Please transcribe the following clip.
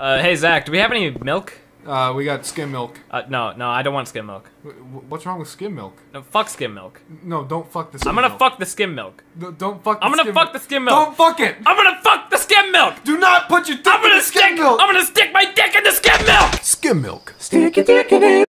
Uh, hey Zach, do we have any milk? Uh, we got skim milk. Uh, no, no, I don't want skim milk. W- What's wrong with skim milk? No, fuck skim milk. No, don't fuck the skim I'm gonna milk. fuck the skim milk. No, don't fuck the I'm gonna skim fuck milk. the skim milk. Don't fuck it! I'm gonna fuck the skim milk. Do not put your dick I'm in gonna the skim stick. milk! I'm gonna stick my dick in the skim milk. Skim milk. Stick your dick in it.